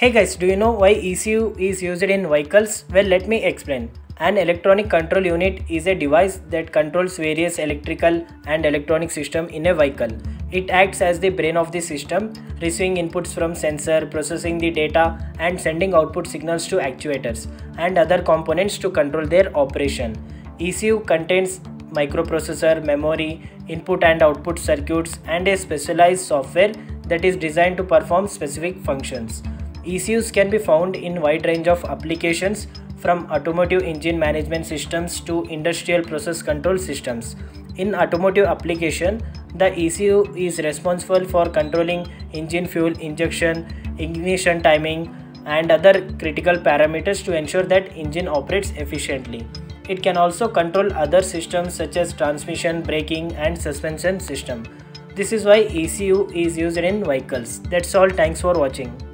Hey guys, do you know why ECU is used in vehicles? Well, let me explain. An electronic control unit is a device that controls various electrical and electronic systems in a vehicle. It acts as the brain of the system, receiving inputs from sensor, processing the data and sending output signals to actuators and other components to control their operation. ECU contains microprocessor, memory, input and output circuits and a specialized software that is designed to perform specific functions. ECUs can be found in wide range of applications from automotive engine management systems to industrial process control systems. In automotive application, the ECU is responsible for controlling engine fuel injection, ignition timing, and other critical parameters to ensure that engine operates efficiently. It can also control other systems such as transmission, braking, and suspension system. This is why ECU is used in vehicles. That's all. Thanks for watching.